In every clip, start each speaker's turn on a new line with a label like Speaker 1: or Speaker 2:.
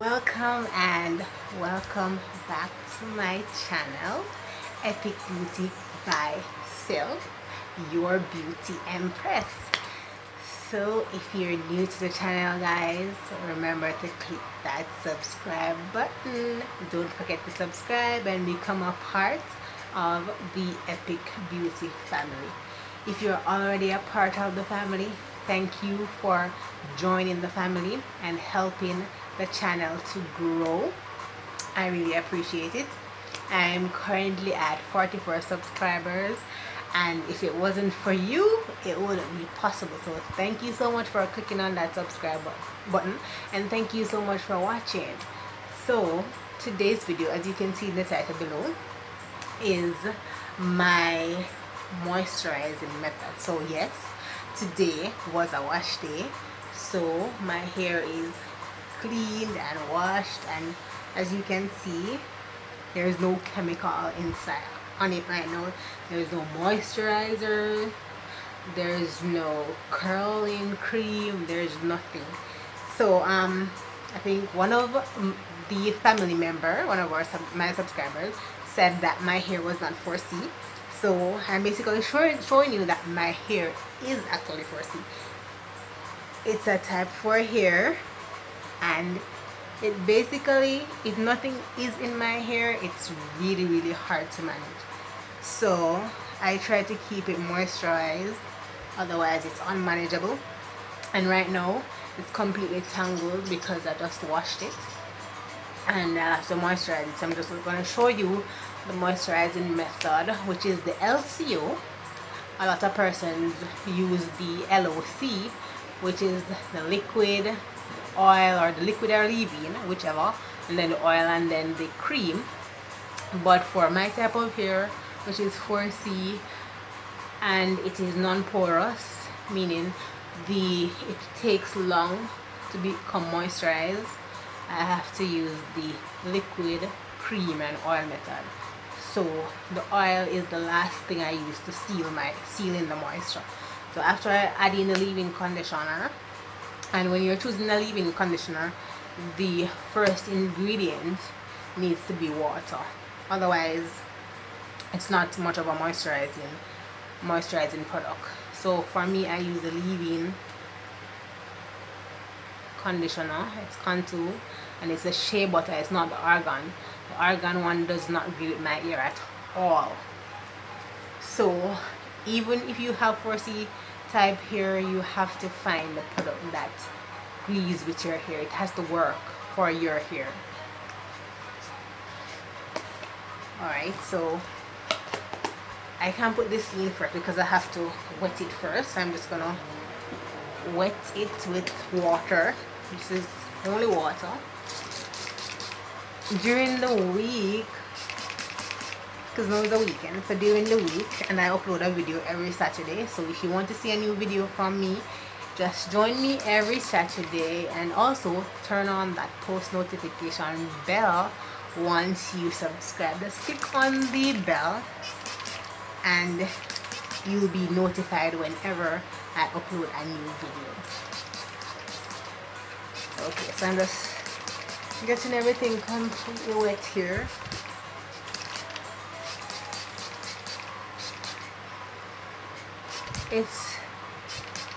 Speaker 1: welcome and welcome back to my channel epic beauty by Syll your beauty empress. So if you're new to the channel guys remember to click that subscribe button. Don't forget to subscribe and become a part of the epic beauty family. If you're already a part of the family thank you for joining the family and helping the channel to grow. I really appreciate it. I'm currently at 44 subscribers and if it wasn't for you it wouldn't be possible. So thank you so much for clicking on that subscribe button and thank you so much for watching. So today's video as you can see in the title below is my moisturizing method. So yes today was a wash day. So my hair is cleaned and washed and as you can see there's no chemical inside on it right now. There's no moisturizer. There's no curling cream. There's nothing. So um I think one of the family member one of our my subscribers said that my hair was not 4C so I'm basically showing, showing you that my hair is actually 4C it's a type 4 hair and it basically if nothing is in my hair it's really really hard to manage. So I try to keep it moisturized otherwise it's unmanageable. And right now it's completely tangled because I just washed it. And uh, I have to moisturize it so I'm just going to show you the moisturizing method which is the LCO a lot of persons use the LOC which is the liquid oil or the liquid or leave-in whichever and then the oil and then the cream. But for my type of hair which is 4C and it is non-porous meaning the it takes long to become moisturized I have to use the liquid cream and oil method. So the oil is the last thing I use to seal my seal in the moisture. So after adding the leave-in conditioner and when you're choosing a leave-in conditioner the first ingredient needs to be water. Otherwise it's not much of a moisturizing moisturizing product. So for me I use the leave-in conditioner. It's Cantu and it's a shea butter. It's not the argan. The argan one does not with my ear at all. So even if you have 4C type here you have to find the product that agrees with your hair. It has to work for your hair. Alright so I can't put this in first because I have to wet it first. I'm just gonna wet it with water. This is only water. During the week because now it's a weekend so during the week and I upload a video every Saturday. So if you want to see a new video from me just join me every Saturday. And also turn on that post notification bell once you subscribe. Just click on the bell and you'll be notified whenever I upload a new video. Okay so I'm just getting everything completely wet here it's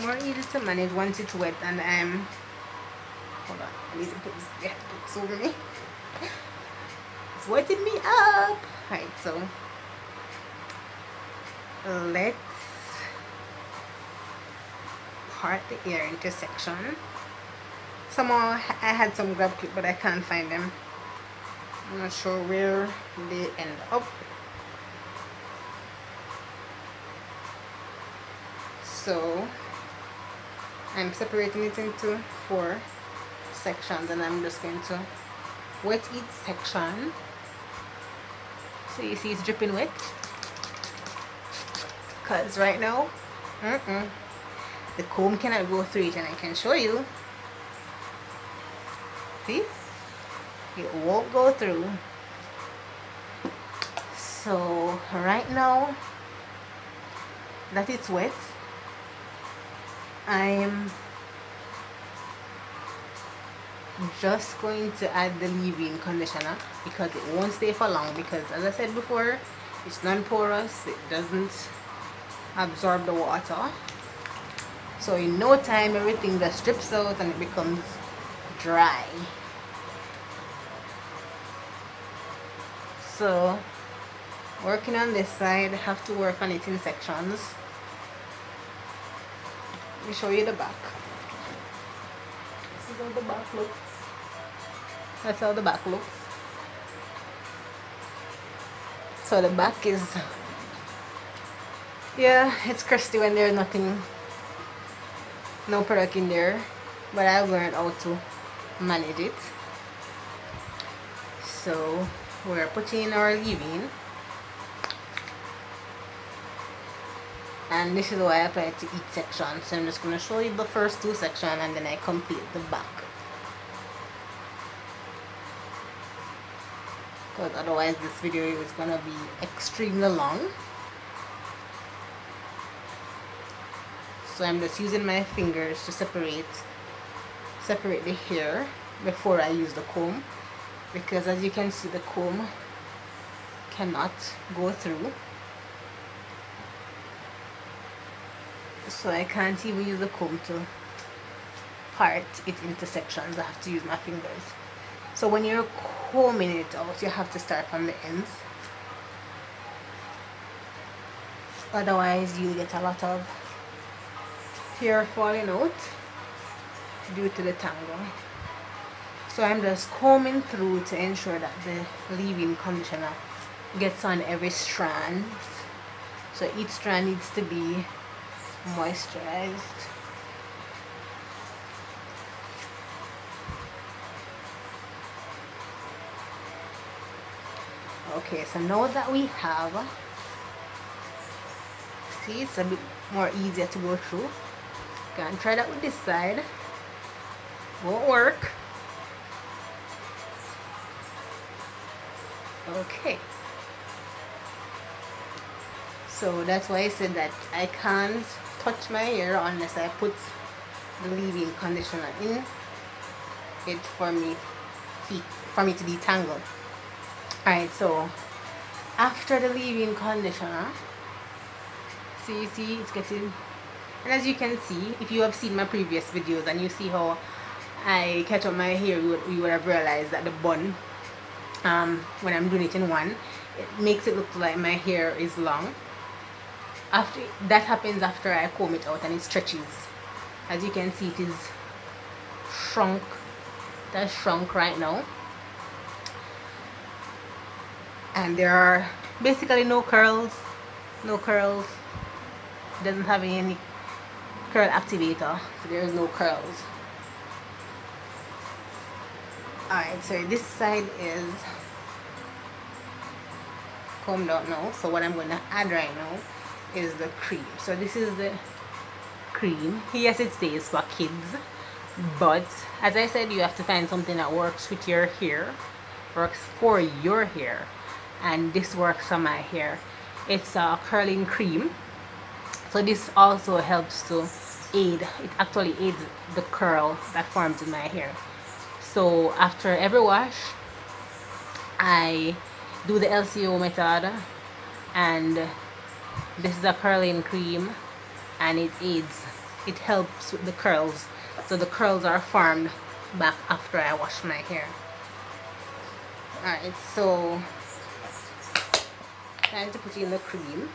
Speaker 1: more easy to manage once it's wet and I'm hold on I need to put this there books over me. It's wetting me up. Right so let's part the ear intersection. Somehow I had some grab clip but I can't find them. I'm not sure where they end up so I'm separating it into four sections and I'm just going to wet each section. So you see it's dripping wet? Because right now mm -mm, the comb cannot go through it and I can show you. See? It won't go through. So right now that it's wet I'm just going to add the leave-in conditioner because it won't stay for long because as I said before it's non-porous it doesn't absorb the water. So in no time everything just strips out and it becomes dry. So working on this side I have to work on it in sections me show you the back. This is how the back looks? That's how the back looks. So the back is yeah it's crusty when there's nothing no product in there but I learned how to manage it. So we're putting our leave-in and this is why I apply it to each section. So I'm just going to show you the first two sections and then I complete the back. Because otherwise this video is going to be extremely long. So I'm just using my fingers to separate separate the hair before I use the comb. Because as you can see the comb cannot go through so I can't even use the comb to part it into sections I have to use my fingers. So when you're combing it out you have to start from the ends. Otherwise you get a lot of hair falling out due to the tangle. So I'm just combing through to ensure that the leave-in conditioner gets on every strand. So each strand needs to be moisturized. Okay so now that we have see it's a bit more easier to go through. Can try that with this side. Won't work. Okay. So that's why I said that I can't touch my hair unless I put the leave-in conditioner in it for me for me to detangle. Alright so after the leave-in conditioner see you see it's getting and as you can see if you have seen my previous videos and you see how I catch up my hair you would, you would have realized that the bun um, when I'm doing it in one it makes it look like my hair is long after that happens after I comb it out and it stretches. As you can see it is shrunk. That's shrunk right now. And there are basically no curls. No curls. Doesn't have any curl activator. So there is no curls. Alright so this side is combed out now. So what I'm going to add right now is the cream. So this is the cream. Yes it says for kids. But as I said you have to find something that works with your hair works for your hair. And this works for my hair. It's a curling cream. So this also helps to aid it actually aids the curl that forms in my hair. So after every wash I do the LCO method and this is a curling cream and it aids it helps with the curls. So the curls are formed back after I wash my hair. Alright so time to put in the cream.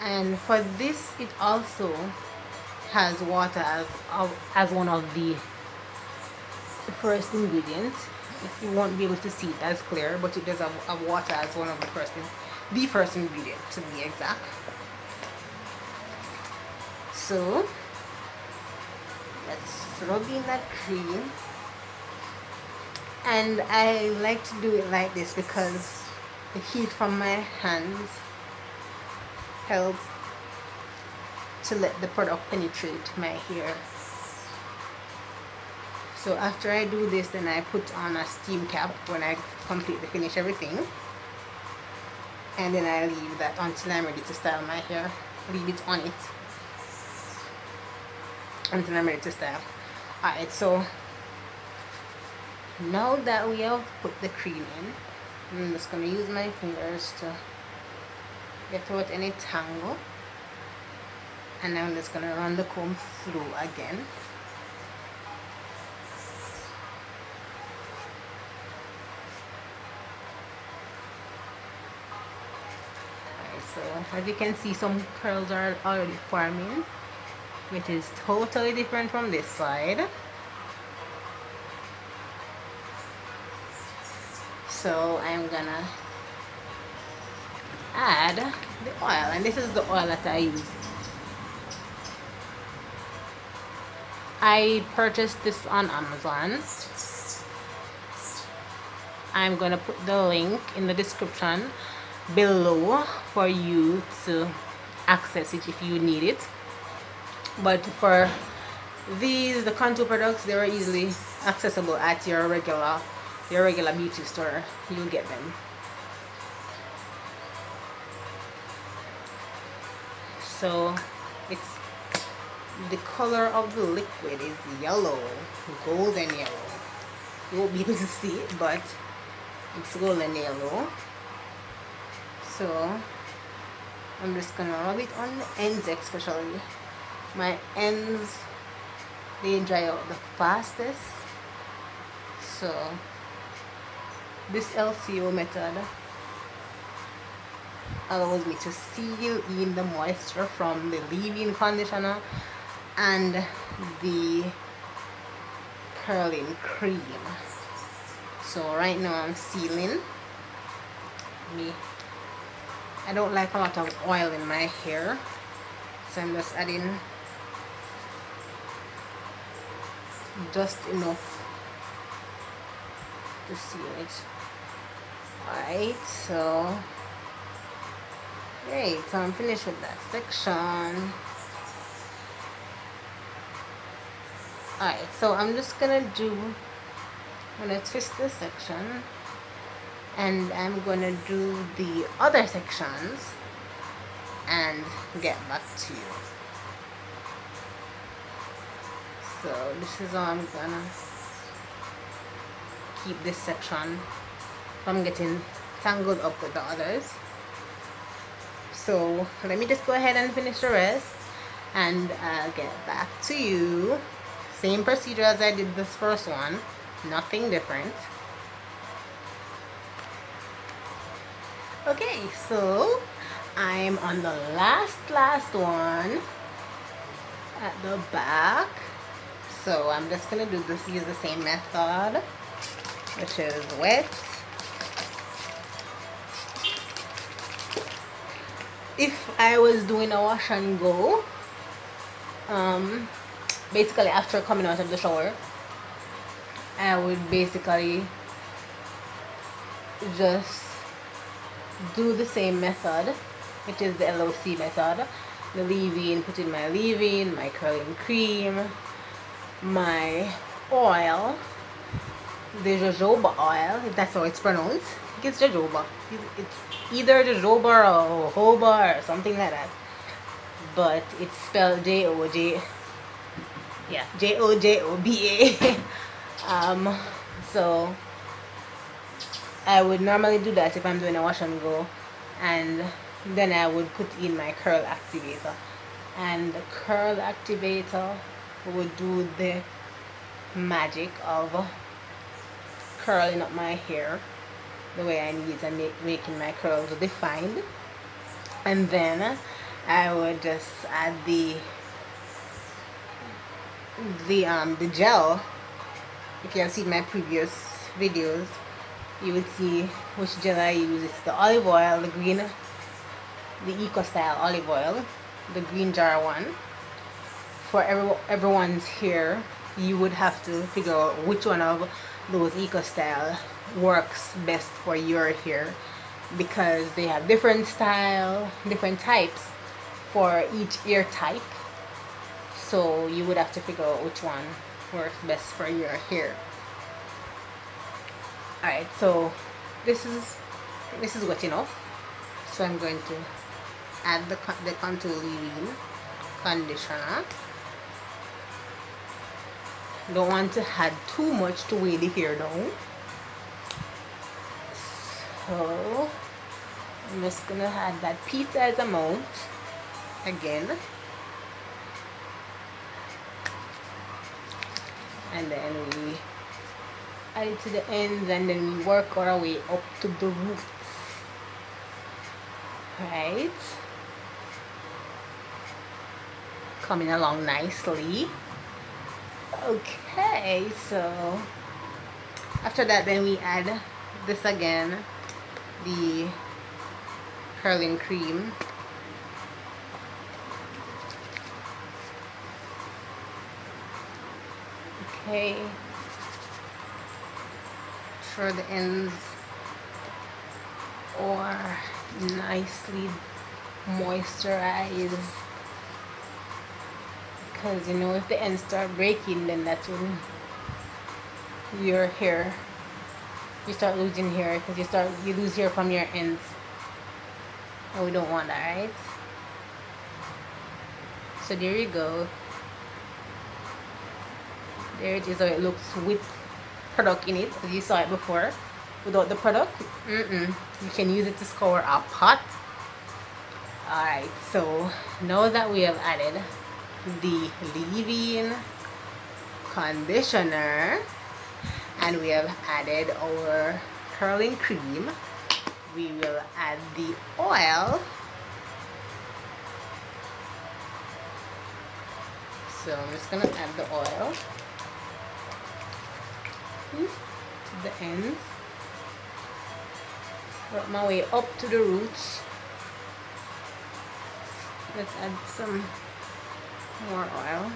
Speaker 1: And for this it also has water as, as one of the first ingredients you won't be able to see it as clear but it does have, have water as one of the first the first ingredient to be exact. So let's rub in that cream. And I like to do it like this because the heat from my hands helps to let the product penetrate my hair so after I do this then I put on a steam cap when I completely finish everything. And then I leave that until I'm ready to style my hair. Leave it on it. Until I'm ready to style. Alright so now that we have put the cream in I'm just to use my fingers to get out any tangle. And I'm just to run the comb through again so as you can see some curls are already forming which is totally different from this side. So I'm gonna add the oil and this is the oil that I use. I purchased this on Amazon. I'm gonna put the link in the description below for you to access it if you need it. But for these the Cantu products they are easily accessible at your regular your regular beauty store. You'll get them. So it's the color of the liquid is yellow golden yellow. You won't be able to see it but it's golden yellow so I'm just gonna rub it on the ends especially. My ends they dry out the fastest. So this LCO method allows me to seal in the moisture from the leave-in conditioner and the curling cream. So right now I'm sealing me I don't like a lot of oil in my hair so I'm just adding just enough to seal it right so great so I'm finished with that section. Alright so I'm just gonna do I'm gonna twist this section and I'm gonna do the other sections and get back to you. So this is how I'm gonna keep this section from getting tangled up with the others. So let me just go ahead and finish the rest and I'll get back to you. Same procedure as I did this first one. Nothing different okay so I'm on the last last one at the back. So I'm just gonna do this use the same method which is wet if I was doing a wash and go um basically after coming out of the shower I would basically just do the same method which is the LOC method. The leave-in put in my leave-in my curling cream my oil. The jojoba oil if that's how it's pronounced. It's jojoba. It's either jojoba or jojoba or something like that. But it's spelled J-O-J yeah J-O-J-O-B-A um so I would normally do that if I'm doing a wash and go and then I would put in my curl activator. And the curl activator would do the magic of curling up my hair the way I need and make, making my curls defined. And then I would just add the the um the gel. If you have seen my previous videos you would see which gel I use. It's the olive oil, the green, the Eco Style olive oil, the green jar one. For every, everyone's hair, you would have to figure out which one of those Eco Style works best for your hair because they have different style, different types for each ear type. So you would have to figure out which one works best for your hair alright so this is this is wet enough so I'm going to add the, the Cantu leave-in conditioner. Don't want to add too much to weigh the hair down so I'm just gonna add that pea-sized amount again. And then we add it to the ends and then we work our way up to the roots right. Coming along nicely. Okay so after that then we add this again the curling cream. Okay sure the ends are nicely moisturized. Because you know if the ends start breaking then that's when your hair you start losing hair because you start you lose hair from your ends. And we don't want that right? So there you go. There it is how it looks with product in it as you saw it before? Without the product? Mm -mm. you can use it to scour a pot. Alright so now that we have added the leave-in conditioner and we have added our curling cream we will add the oil. So I'm just gonna add the oil to the ends work my way up to the roots let's add some more oil.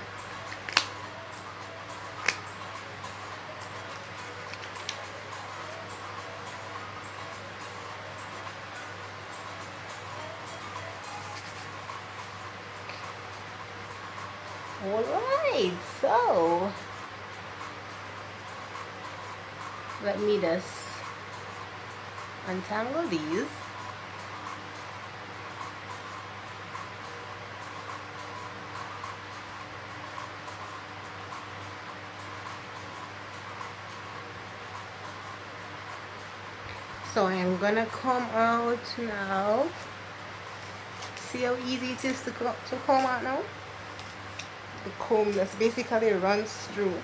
Speaker 1: Alright, so let me just untangle these. so I'm gonna come out now. See how easy it is to, co to comb out now? The comb just basically runs through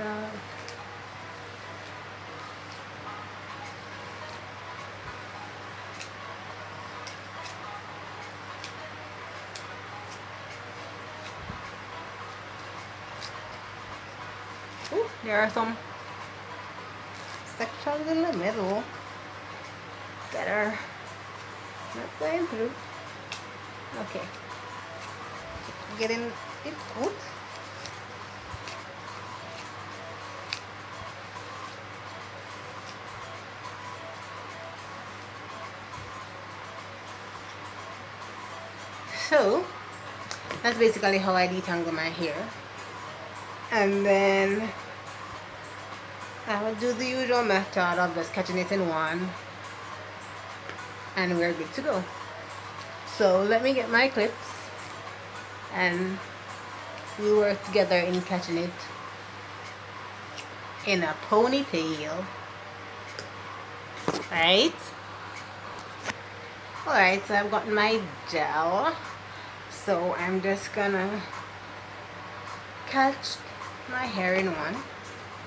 Speaker 1: out Ooh, there are some sections in the middle that are not going through. Okay. Getting it out. So, that's basically how I detangle my hair. And then I will do the usual method of just catching it in one. And we're good to go. So let me get my clips. And we work together in catching it in a ponytail. Right? Alright so I've got my gel so I'm just gonna catch my hair in one.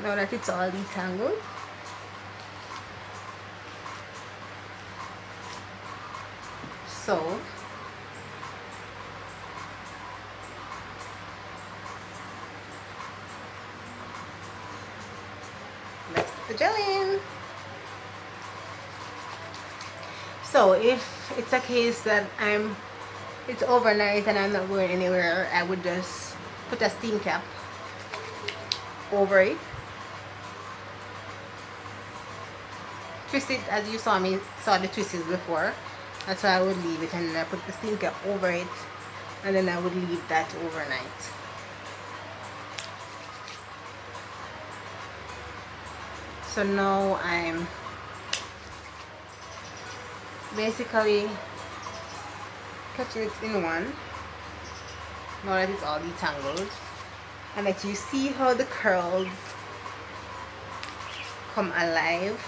Speaker 1: Now that it's all detangled. So let's put the gel in. So if it's a case that I'm it's overnight and I'm not going anywhere. I would just put a steam cap over it. Twist it as you saw me saw the twists before. That's why I would leave it and then I put the steam cap over it. And then I would leave that overnight. So now I'm basically catching it in one. Now that it's all detangled and that you see how the curls come alive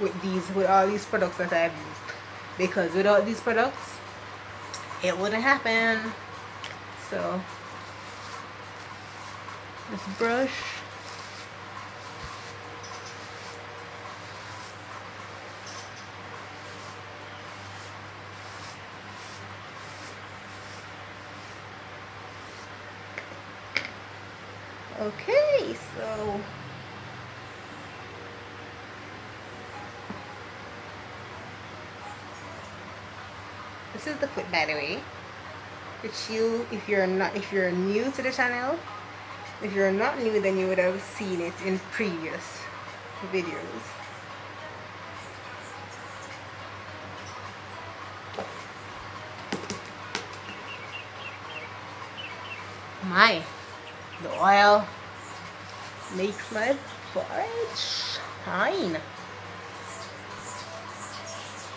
Speaker 1: with these with all these products that I've used. Because without these products it wouldn't happen. So this brush okay so. This is the clip by the way. Which you if you're not if you're new to the channel if you're not new then you would have seen it in previous videos. My the oil makes my forehead shine.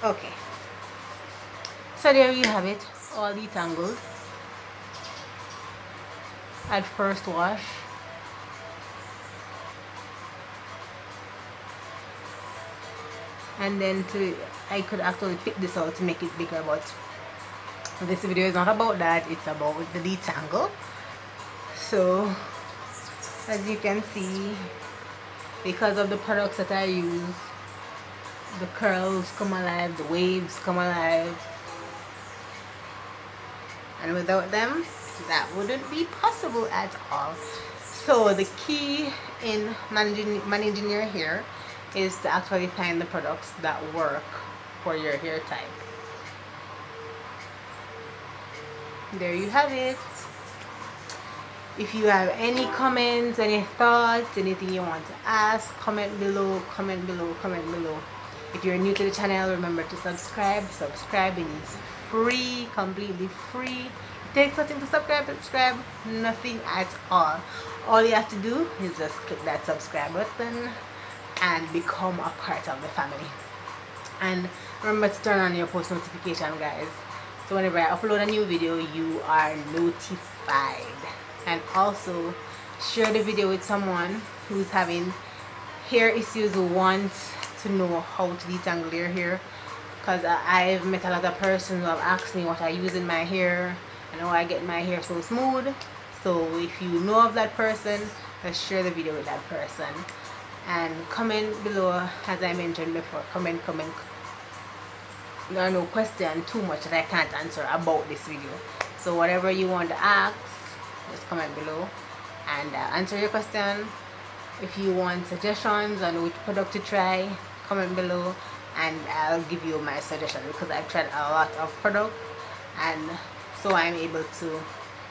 Speaker 1: Okay. So there you have it. All detangled at first wash. And then to I could actually pick this out to make it bigger but this video is not about that. It's about the detangle. So as you can see because of the products that I use the curls come alive the waves come alive. And without them that wouldn't be possible at all. So the key in managing managing your hair is to actually find the products that work for your hair type. There you have it if you have any comments any thoughts anything you want to ask comment below comment below comment below. If you're new to the channel remember to subscribe. Subscribing is free completely free. It takes nothing to subscribe subscribe nothing at all. All you have to do is just click that subscribe button and become a part of the family. And remember to turn on your post notification guys. So whenever I upload a new video you are notified and also share the video with someone who's having hair issues who wants to know how to detangle their hair. Because I've met a lot of persons who have asked me what I use in my hair and how I get my hair so smooth. So if you know of that person let's share the video with that person. And comment below as I mentioned before comment comment. There are no question too much that I can't answer about this video. So whatever you want to ask just comment below and uh, answer your question. If you want suggestions on which product to try comment below and I'll give you my suggestion because I've tried a lot of product and so I'm able to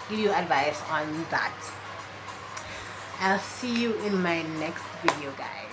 Speaker 1: give you advice on that. I'll see you in my next video guys